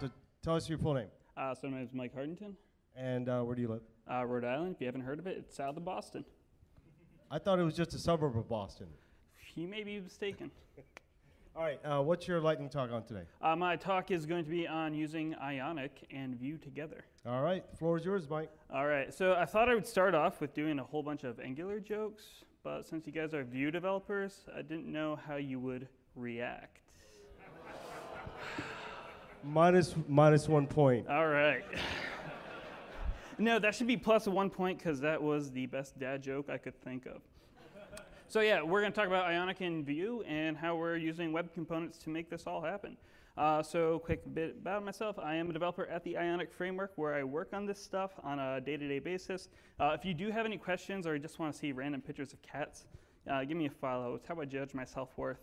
So tell us your full name Uh, so my name is Mike Hartington, and uh, where do you live? uh, Rhode Island. If you haven't heard of it, it's south of Boston. I thought it was just a suburb of Boston. You may be mistaken. All right, uh, what's your lightning talk on today? Uh, my talk is going to be on using Ionic and Vue together. All right, the floor is yours, Mike. All right, so I thought I would start off with doing a whole bunch of Angular jokes, but since you guys are Vue developers, I didn't know how you would react. Minus minus one point. All right. no, that should be plus one point because that was the best dad joke I could think of. So yeah, we're going to talk about Ionic and Vue and how we're using web components to make this all happen. Uh, so quick bit about myself. I am a developer at the Ionic framework where I work on this stuff on a day-to-day basis. Uh, if you do have any questions or just want to see random pictures of cats, uh, give me a follow. It's how I judge my self-worth.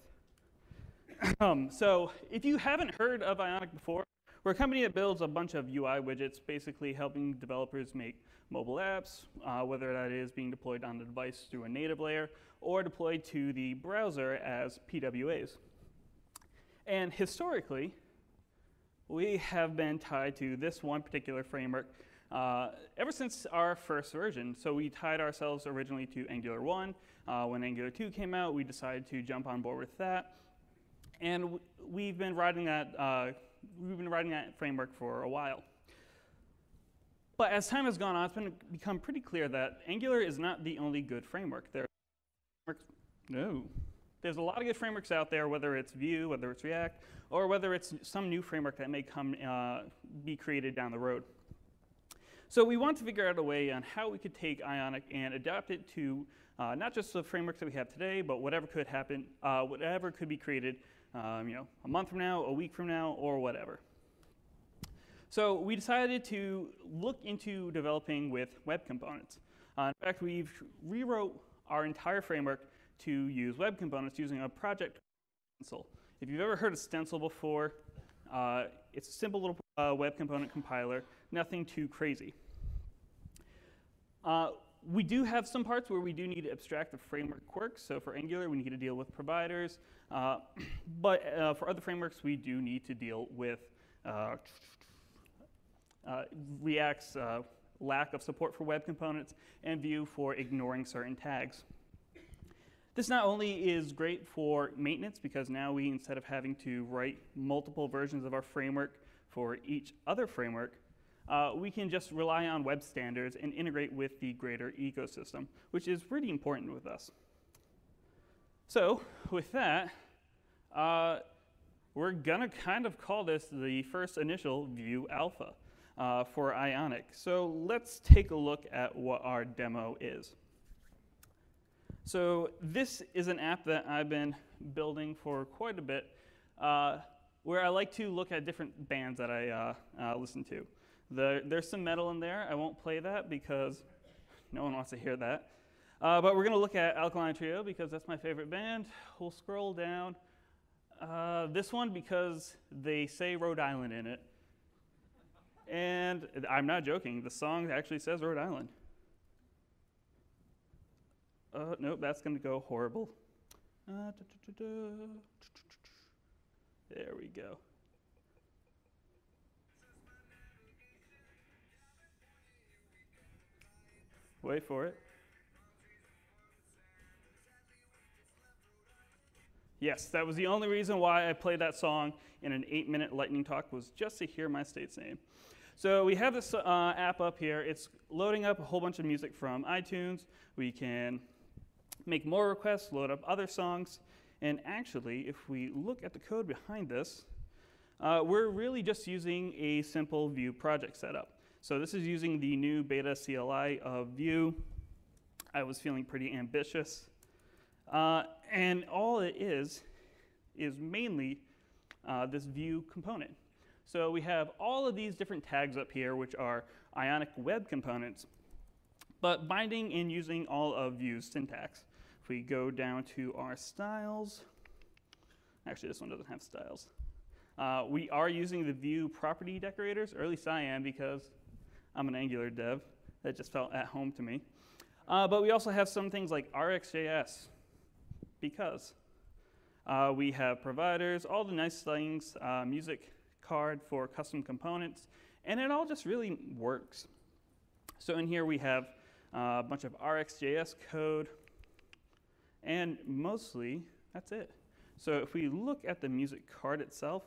um, so if you haven't heard of Ionic before, we're a company that builds a bunch of UI widgets, basically helping developers make mobile apps, uh, whether that is being deployed on the device through a native layer or deployed to the browser as PWAs. And historically, we have been tied to this one particular framework uh, ever since our first version. So we tied ourselves originally to Angular 1. Uh, when Angular 2 came out, we decided to jump on board with that. And we've been riding that, uh, we've been writing that framework for a while. But as time has gone on, it's been become pretty clear that Angular is not the only good framework. There no. There's a lot of good frameworks out there, whether it's Vue, whether it's React, or whether it's some new framework that may come uh, be created down the road. So we want to figure out a way on how we could take Ionic and adapt it to uh, not just the frameworks that we have today, but whatever could happen, uh, whatever could be created, um, you know, a month from now, a week from now, or whatever. So we decided to look into developing with web components. Uh, in fact, we've rewrote our entire framework to use web components using a project stencil. If you've ever heard of stencil before, uh, it's a simple little uh, web component compiler, nothing too crazy. Uh, we do have some parts where we do need to abstract the framework quirks. So for Angular, we need to deal with providers. Uh, but uh, for other frameworks, we do need to deal with uh, uh, React's uh, lack of support for web components and Vue for ignoring certain tags. This not only is great for maintenance because now we, instead of having to write multiple versions of our framework for each other framework, uh, we can just rely on web standards and integrate with the greater ecosystem, which is really important with us. So, with that, uh, we're gonna kind of call this the first initial Vue Alpha uh, for Ionic. So let's take a look at what our demo is. So this is an app that I've been building for quite a bit, uh, where I like to look at different bands that I uh, uh, listen to. The, there's some metal in there. I won't play that because no one wants to hear that. Uh, but we're going to look at Alkaline Trio because that's my favorite band. We'll scroll down. Uh, this one because they say Rhode Island in it. And I'm not joking, the song actually says Rhode Island. Uh, nope, that's going to go horrible. Uh, da, da, da, there we go. Wait for it. Yes, that was the only reason why I played that song in an eight minute lightning talk was just to hear my state's name. So we have this uh, app up here. It's loading up a whole bunch of music from iTunes. We can make more requests, load up other songs. And actually, if we look at the code behind this, uh, we're really just using a simple Vue project setup. So this is using the new beta CLI of Vue. I was feeling pretty ambitious. Uh, and all it is, is mainly uh, this Vue component. So we have all of these different tags up here, which are Ionic web components, but binding and using all of Vue's syntax. If we go down to our styles, actually this one doesn't have styles. Uh, we are using the Vue property decorators, or at least I am because I'm an Angular dev. That just felt at home to me. Uh, but we also have some things like RxJS because uh, we have providers, all the nice things, uh, music card for custom components, and it all just really works. So in here we have uh, a bunch of RxJS code, and mostly that's it. So if we look at the music card itself,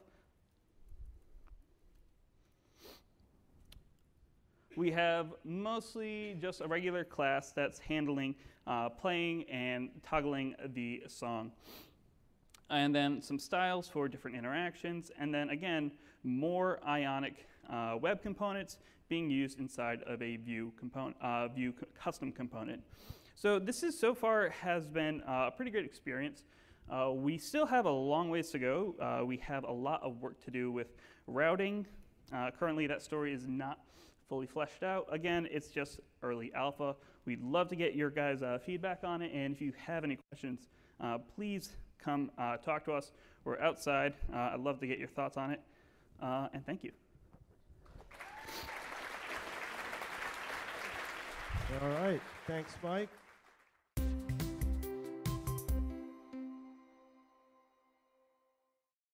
we have mostly just a regular class that's handling uh, playing and toggling the song. And then some styles for different interactions, and then again, more ionic uh, web components being used inside of a Vue, component, uh, Vue custom component. So this is so far has been uh, a pretty great experience. Uh, we still have a long ways to go. Uh, we have a lot of work to do with routing. Uh, currently, that story is not fully fleshed out. Again, it's just early alpha. We'd love to get your guys' uh, feedback on it, and if you have any questions, uh, please come uh, talk to us. We're outside. Uh, I'd love to get your thoughts on it, uh, and thank you. All right. Thanks, Mike.